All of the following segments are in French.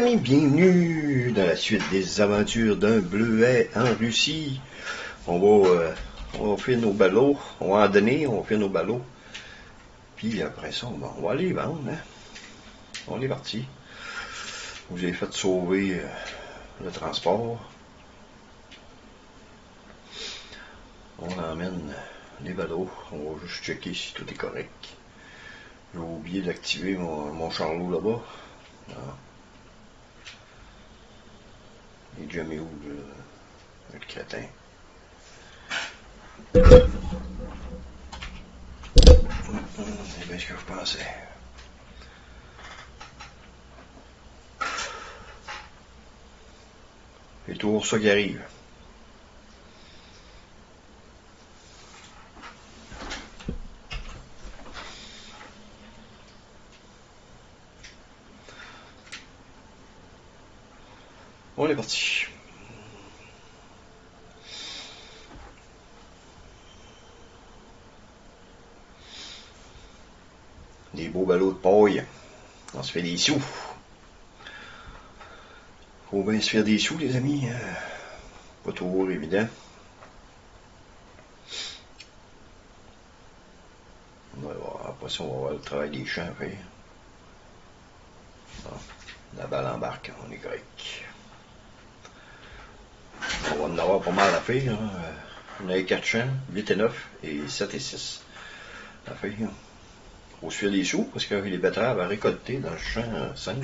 bienvenue dans la suite des aventures d'un bleuet en Russie. On va, euh, on va faire nos ballots, on va en donner, on va faire nos ballots. Puis après ça, on va, on va aller vendre. Hein? On est parti. Vous avez fait sauver euh, le transport. On emmène les ballots. On va juste checker si tout est correct. J'ai oublié d'activer mon, mon charlot là-bas. Ah. Il est jamais où, le, le crétin? C'est bien ce que je pensais. C'est toujours ça qui arrive. On est parti. Des beaux ballots de paille. On se fait des sous. Faut bien se faire des sous, les amis. Euh, Pas toujours évident. On va voir. Après ça, on va voir le travail des champs. Bon. La balle embarque, on est correct. Va en pas mal à faire. hein. Euh, On a 4 champs, 8 et 9 et 7 et 6 à faire. Faut se faire des sous parce que les betteraves à récolter dans le champ euh, 5.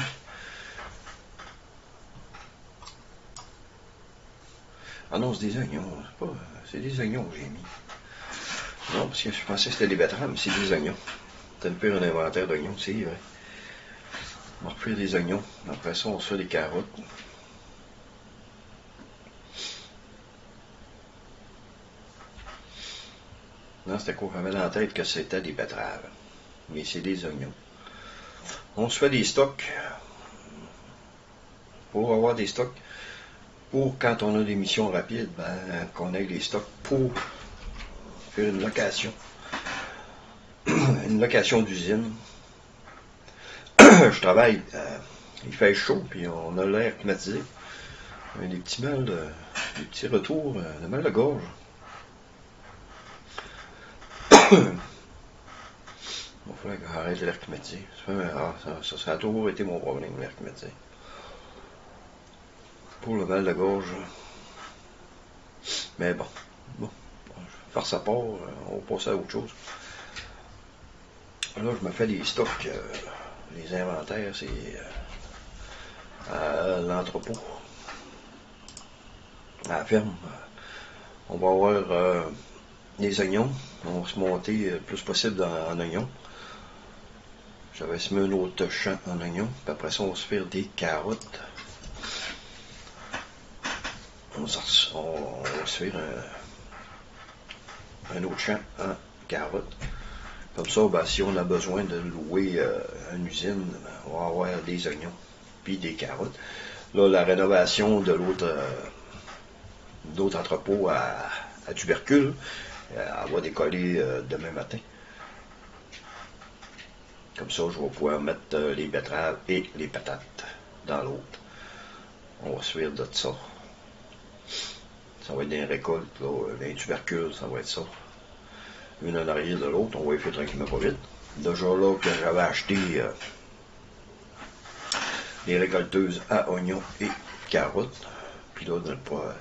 Ah non, c'est des oignons. C'est des oignons que j'ai mis. Non, parce que je pensais que c'était des betteraves, mais c'est des oignons. T'as une faire un inventaire d'oignons, c'est vrai. On va refaire des oignons. Après ça, on se fait des carottes. Non, c'était quoi? J'avais dans la tête que c'était des betteraves. Mais c'est des oignons. On se fait des stocks. Pour avoir des stocks. Pour quand on a des missions rapides, ben, qu'on ait des stocks pour faire une location. une location d'usine. Je travaille, euh, il fait chaud, puis on a l'air climatisé. Des petits mal, de, des petits retours euh, de mal de gorge. Il falloir que j'arrête climatisé. Ça, ça, a toujours été mon problème, climatisé. Pour le mal de gorge. Mais bon, bon, faire sa part, euh, on va passer à autre chose. Là, je me fais des stocks, euh, les inventaires, c'est euh, à l'entrepôt, à la ferme. On va avoir euh, des oignons. On va se monter le plus possible en oignons. J'avais semé un autre champ en oignons. Puis après ça, on va se faire des carottes. On, va se faire un, autre champ en carottes. Comme ça, ben, si on a besoin de louer euh, une usine, on va avoir des oignons puis des carottes. Là, la rénovation de l'autre euh, d'autres entrepôts à, à tubercules, euh, elle va décoller euh, demain matin. Comme ça, je vais pouvoir mettre euh, les betteraves et les patates dans l'autre. On va faire de ça. Ça va être des récoltes, là, euh, des tubercules, ça va être ça. Une en arrière de l'autre, on va y faire tranquillement pas vite. Déjà là que j'avais acheté euh, les récolteuses à oignons et carottes. Puis là, dans le pas,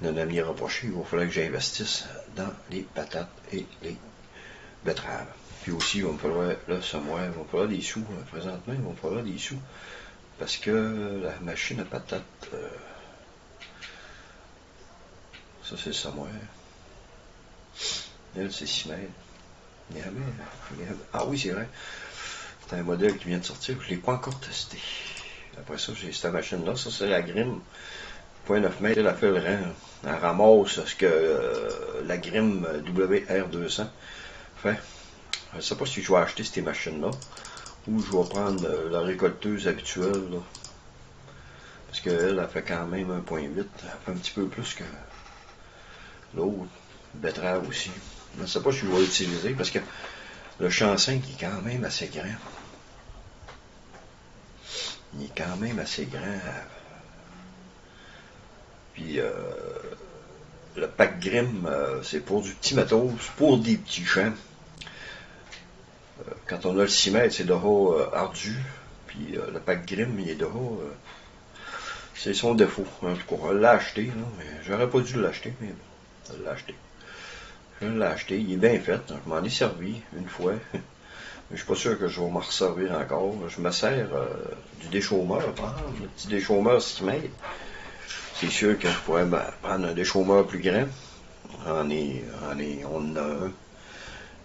d'un ami rapproché, il va falloir que j'investisse dans les patates et les betteraves. Puis aussi, il va me falloir, là, ce il va me falloir des sous. là. présentement, il va me falloir des sous. Parce que la machine à patates, euh, ça c'est le sommaire. Elle, c'est 6 mètres. Il y avait- il y avait- Ah oui, c'est vrai. C'est un modèle qui vient de sortir, je ne l'ai pas encore testé. Après ça, j'ai cette machine-là. Ça, c'est la Grimm. 0.9 mètres, elle a fait le rang. Elle ramasse ce que euh, la Grimm WR200 fait. Je ne sais pas si je vais acheter ces machines-là ou je vais prendre euh, la récolteuse habituelle. là. Parce qu'elle, elle fait quand même 1.8. Elle fait un petit peu plus que l'autre. Betterave aussi. Je ne sais pas si je vais l'utiliser parce que le champ 5 est quand même assez grand. il est quand même assez grand. Puis euh, le pack Grimm, euh, c'est pour du petit matos, pour des petits champs. Euh, quand on a le 6 mètres, c'est de haut ardu. Puis le pack Grimm, il est de haut. c'est son défaut. En tout cas, on l'a acheté, j'aurais pas dû l'acheter, mais on l'a acheté. Je l'ai acheté, il est bien fait. Je m'en ai servi une fois. Mais je suis pas sûr que je vais m'en resservir encore. Je me sers du déchaummeur, le petit déchaummeur 6 mètres c'est sûr que je pourrais prendre un déchaummeur plus grand? On, en a un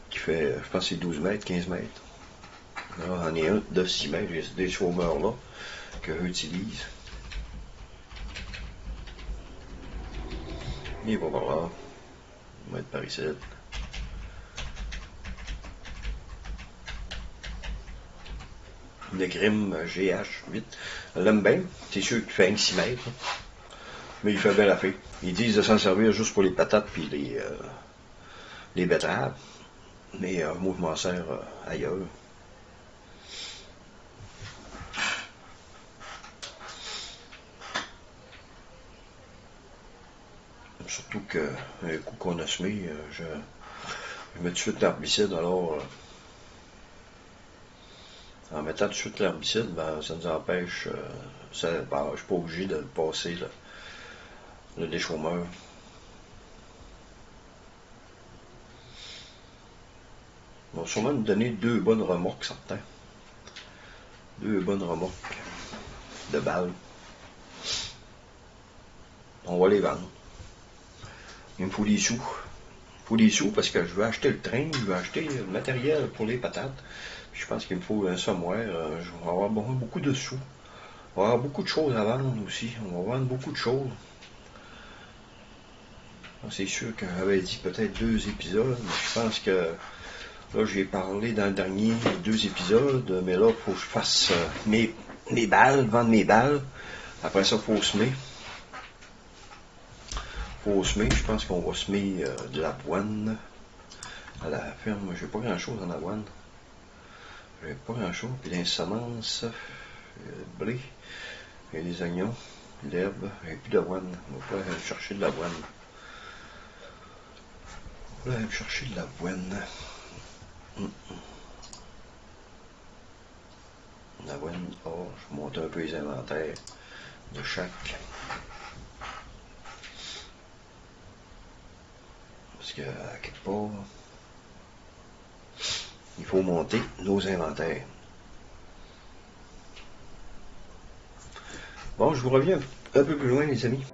qui fait, je pense, c'est 12 mètres, 15 mètres. Là, on est un de 6 mètres, j'ai ce déchaummeur-là que j'utilise. Il va par là. On va être par ici. Le Grim GH8. Elle l'aime bien. C'est sûr qu'il fait un 6 mètres. Mais il fait bien la. Ils disent de s'en servir juste pour les patates puis les, euh, les betteraves. Mais euh, moi, je euh, ailleurs. Surtout que un coup qu'on a semé, je, je mets tout de suite l'herbicide, alors en mettant tout de suite l'herbicide, ben, ça nous empêche, ça, ben, je suis pas obligé de passer là, le déchômeur. Ils vont sûrement nous donner deux bonnes remorques, certains. Deux bonnes remorques de balles. On va les vendre. Il me faut des sous. Il me faut des sous parce que je veux acheter le train, je veux acheter le matériel pour les patates. je pense qu'il me faut un somewhere. Euh, je vais avoir beaucoup de sous. On va avoir beaucoup de choses à vendre aussi. On va vendre beaucoup de choses. C'est sûr que j'avais dit peut-être deux épisodes, mais je pense que là, j'ai parlé dans le dernier deux épisodes, mais là, il faut que je fasse euh, mes, balles, vendre mes balles. Après ça, il faut semer. faut semer. Je pense qu'on va semer euh, de l'avoine à la ferme. J'ai pas grand-chose en avoine. J'ai pas grand-chose. Puis les semences, le blé, et les oignons, l'herbe, et plus d'avoine. On va pas chercher de l'avoine. Je vais aller chercher de l'avoine. L'avoine, oh, je monte un peu les inventaires de chaque. Parce que, à quelque part, il faut monter nos inventaires. Bon, je vous reviens un peu plus loin, les amis.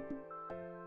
あ!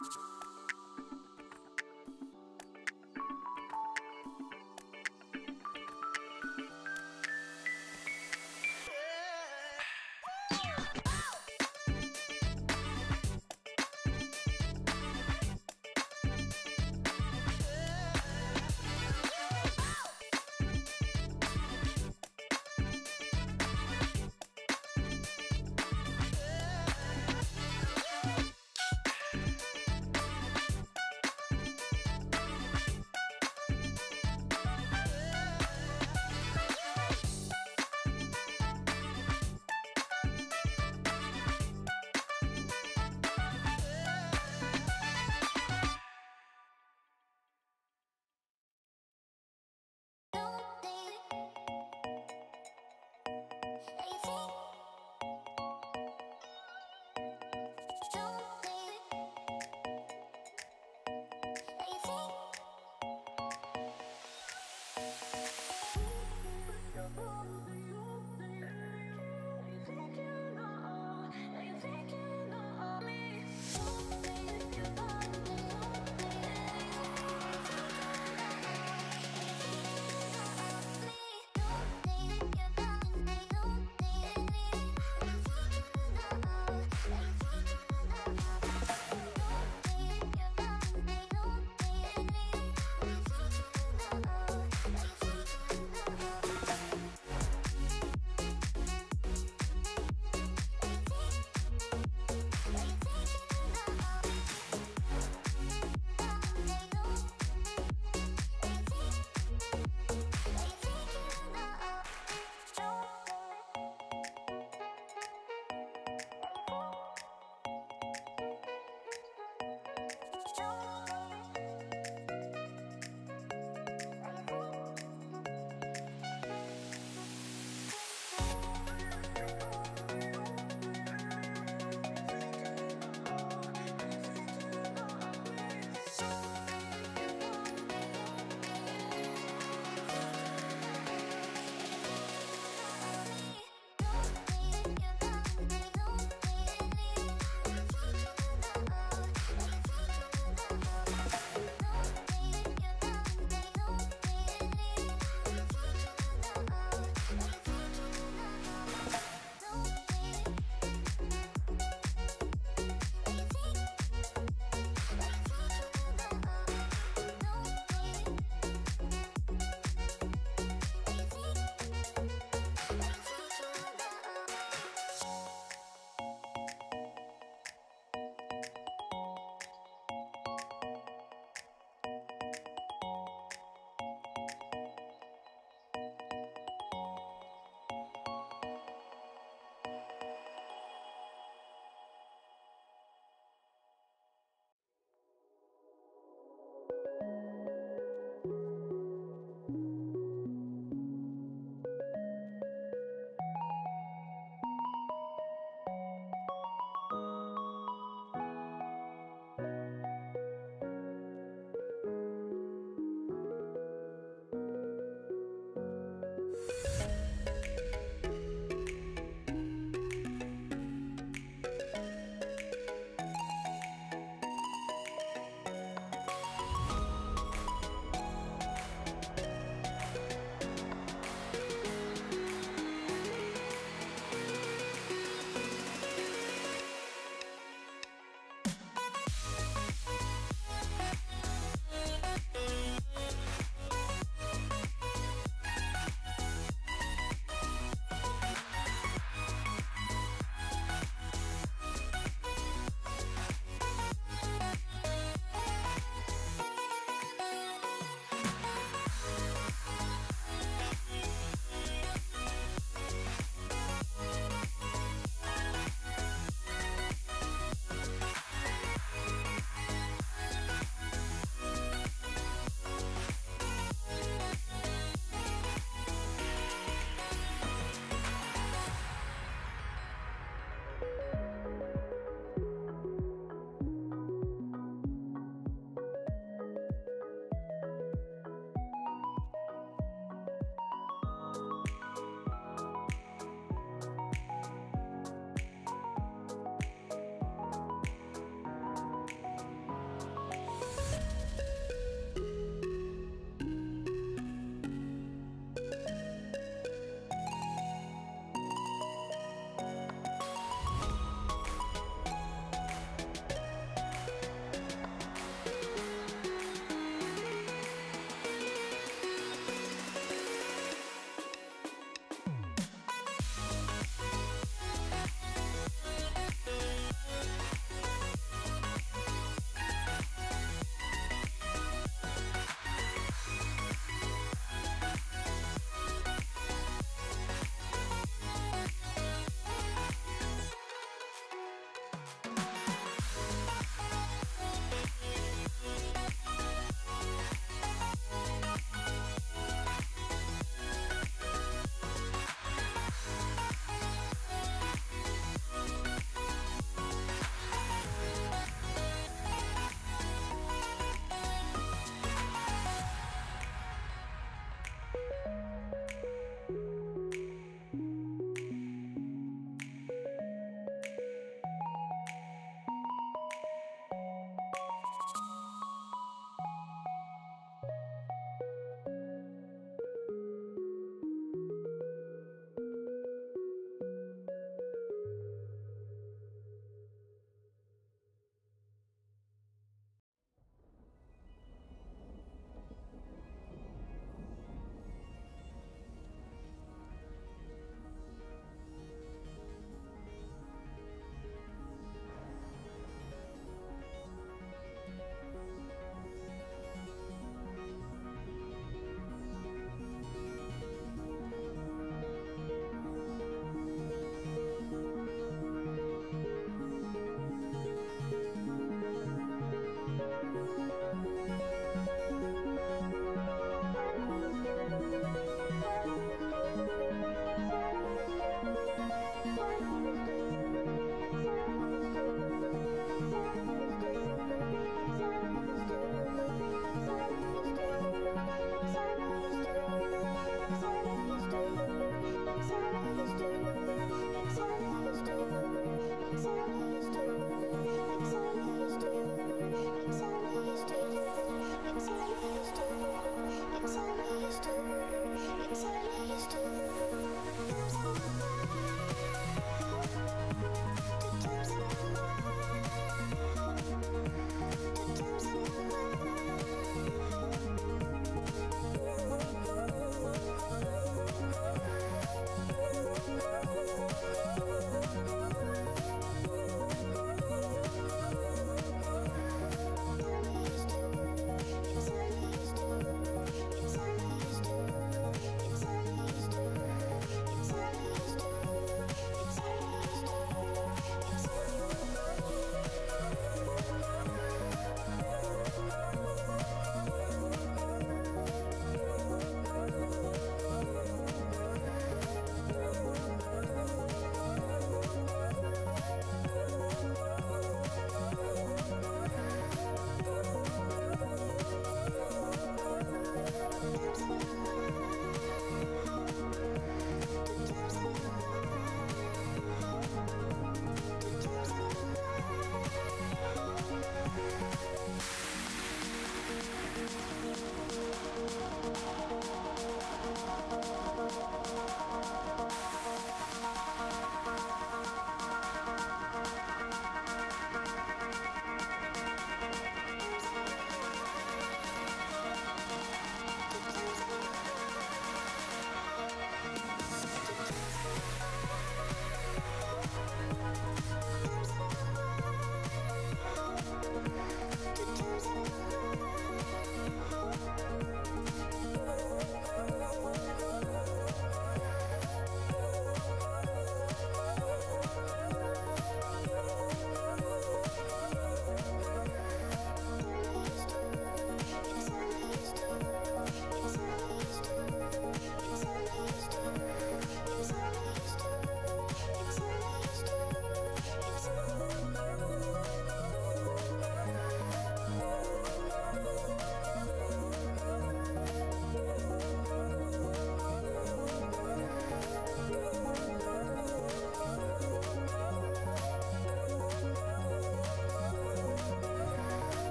you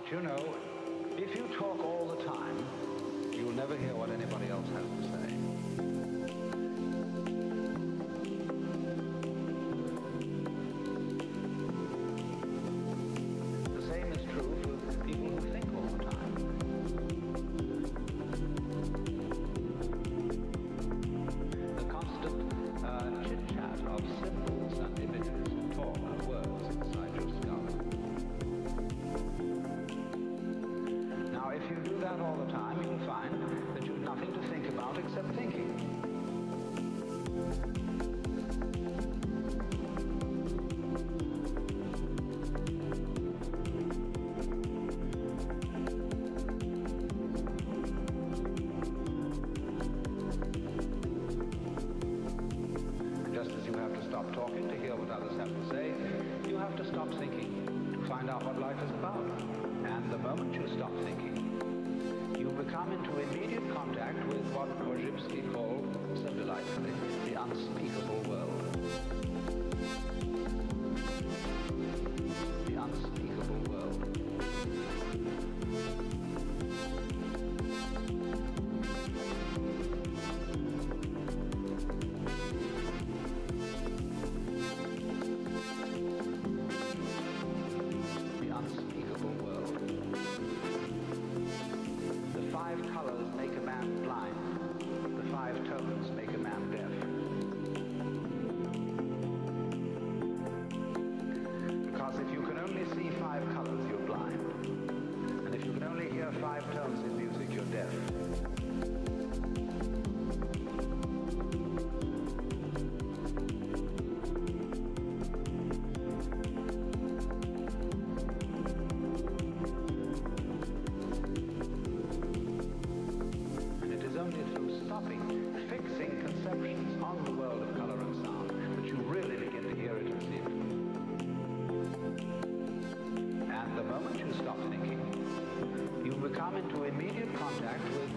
But you know, if you talk all the time, you'll never hear what anybody else has to say. Moment you stop thinking, you become into immediate contact with what Korzybski called so delightfully the unspeakable world. The unspeakable Exactly.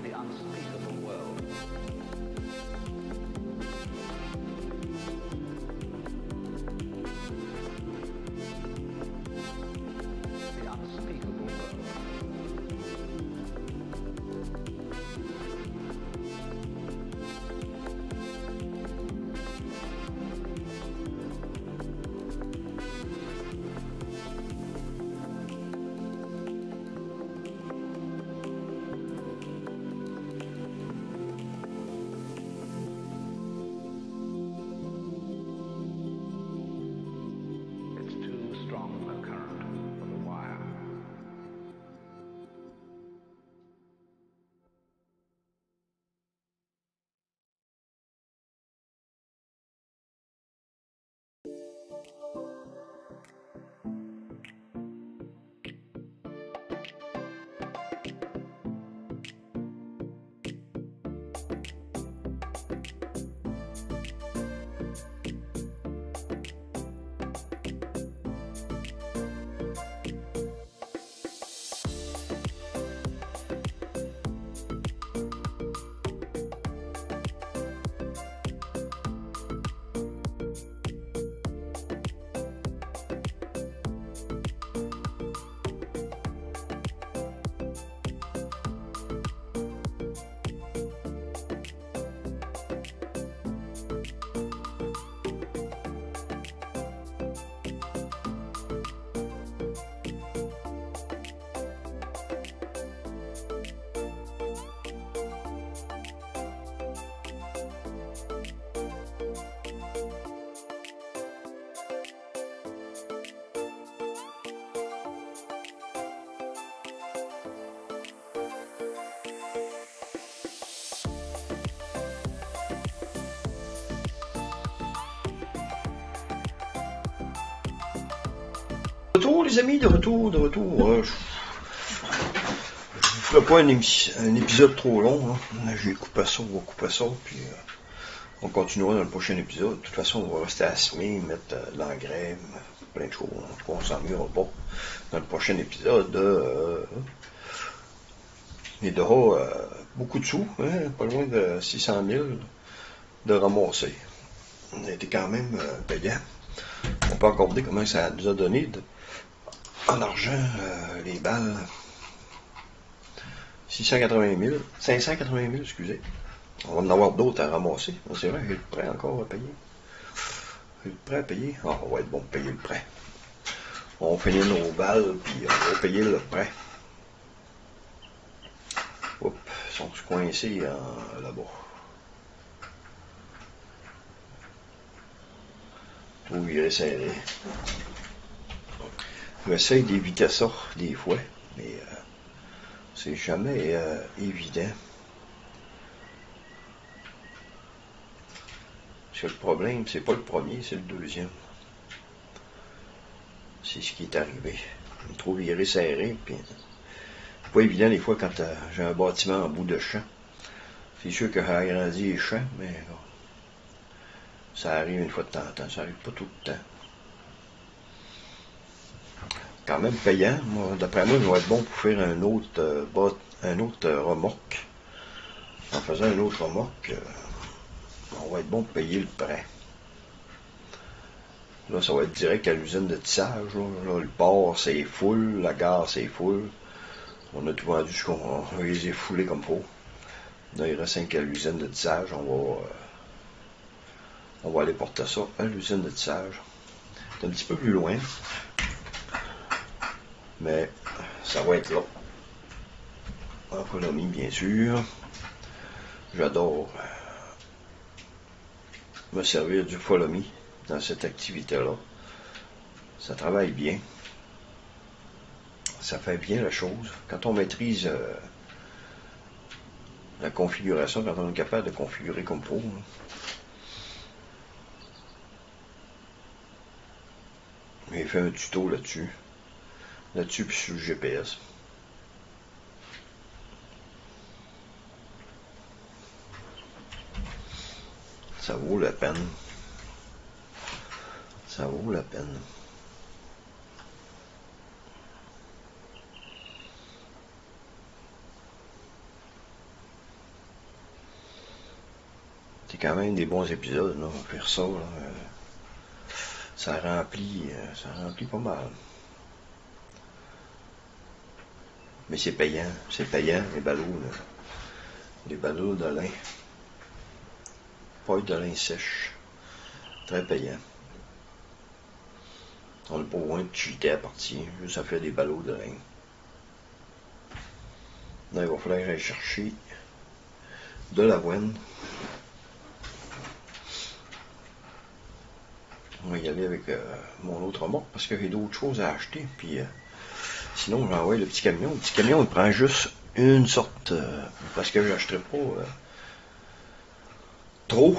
Retour, les amis, de retour, de retour. Euh, je vous ferai pas un, épisode trop long. Hein. J'ai coupé ça, on va couper ça, puis euh, on continuera dans le prochain épisode. De toute façon, on va rester à semer, mettre euh, de l'engrais, plein de choses. En tout cas, on s'ennuiera pas. Dans le prochain épisode, euh, il y aura euh, beaucoup de sous, hein, pas loin de 600 000 de ramasser. On a été quand même euh, payant. On peut accorder comment ça nous a donné de En argent, euh, les balles. 680 000. 580 000, excusez. On va en avoir d'autres à ramasser. C'est vrai, j'ai le prêt encore à payer. J'ai le prêt à payer. Ah, on va être bon payer le prêt. On finit nos balles, puis on va payer le prêt. Oups, ils sont coincés là-bas. Tout virer serré. J'essaie d'éviter ça des fois, mais euh, c'est jamais euh, évident. Parce que le problème, c'est pas le premier, c'est le deuxième. C'est ce qui est arrivé. Il est trop viré serré, puis pas évident des fois quand euh, j'ai un bâtiment en bout de champ. C'est sûr que j'ai agrandi les champs, mais ça arrive une fois de temps en temps, ça arrive pas tout le temps. Quand même payant. d'après moi, je vais être bon pour faire un autre, euh, un autre euh, remorque. En faisant un autre remorque, on va être bon pour payer le prêt. Là, ça va être direct à l'usine de tissage. Là. le port, c'est full. La gare, c'est full. On a tout vendu ce qu'on les a foulés comme faut. Là, il reste à l'usine de tissage. On va, euh, on va aller porter ça à l'usine de tissage. C'est un petit peu plus loin. Mais ça va être là. En Colombie, bien sûr. J'adore euh, me servir du Follow dans cette activité-là. Ça travaille bien. Ça fait bien la chose. Quand on maîtrise euh, la configuration, quand on est capable de configurer comme faut. Hein. J'ai fait un tuto là-dessus. Là-dessus, puis sur le GPS. Ça vaut la peine. Ça vaut la peine. C'est quand même des bons épisodes, là, faire ça, là. ça remplit, euh, ça remplit pas mal. Mais c'est payant, c'est payant, les ballots, là. Les ballots de lin. Pas de lin sèche. Très payant. On n'a pas besoin de cheater à partir, juste à faire des ballots de lin. Là, il va falloir j'aille chercher de l'avoine. On va y aller avec euh, mon autre remorque parce que j'ai d'autres choses à acheter. Euh, sinon, j'envoie le petit camion. Le petit camion, il prend juste une sorte euh, parce que je n'achèterai pas trop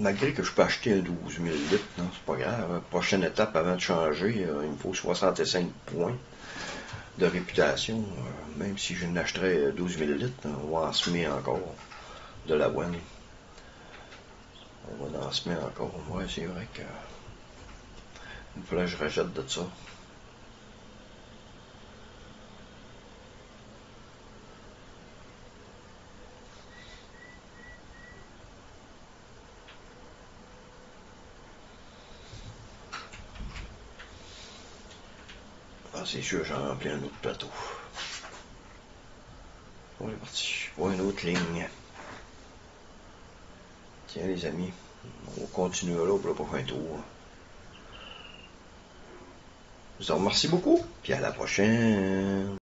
malgré que je peux acheter un 12 000 litres, non, c'est pas grave. Prochaine étape avant de changer, euh, il me faut 65 points de réputation. Euh, même si je n'achèterais 12 000 litres, on va en semer encore de la l'avoine. On va en semer encore. Ouais, c'est vrai que. Il faut que je rejette de ça. Sûr, j'en remplis un autre plateau. On est parti. Pour une autre ligne. Tiens, les amis, on continue là pour faire un tour. Je vous remercie beaucoup, puis à la prochaine.